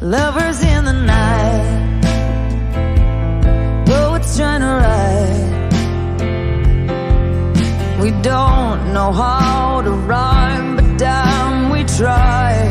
Lovers in the night, poets trying to write. We don't know how to rhyme, but damn, we try.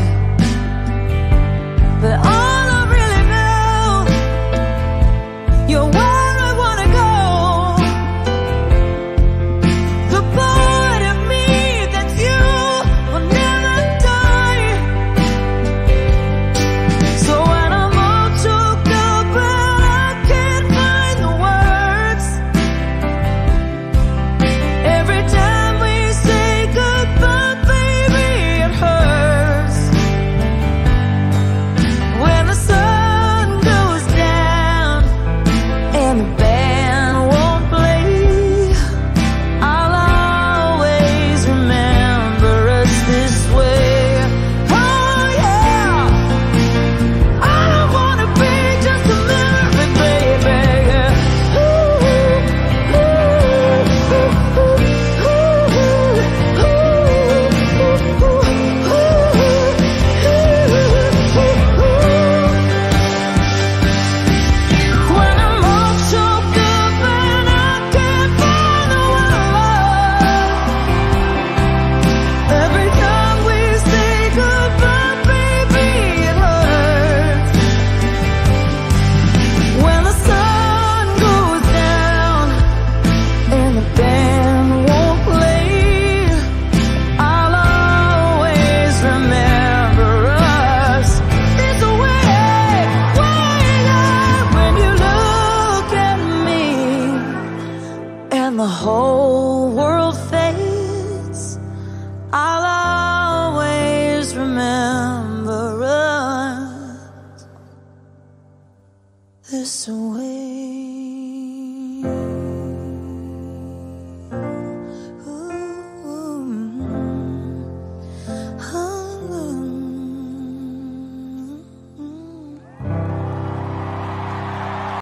This way.